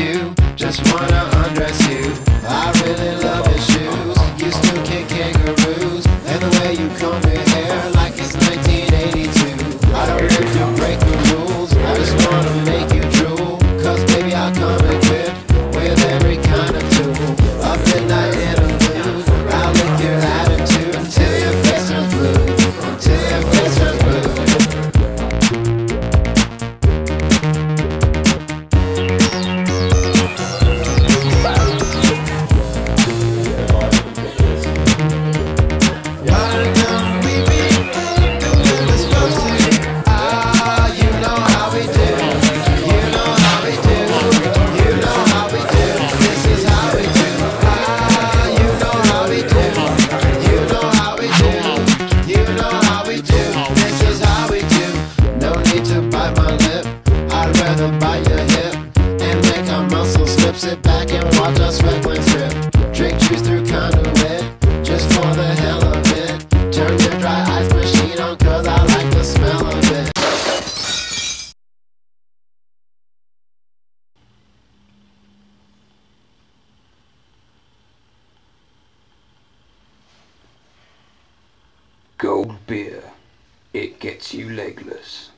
you, just wanna undress you. I really love your shoes, you still kick kangaroos, and the way you comb it. bite my lip. I'd rather bite your hip and make a muscle slip. Sit back and watch us sweat when strip. Drink juice through conduit just for the hell of it. Turn your dry ice machine on cause I like the smell of it. Gold beer, it gets you legless.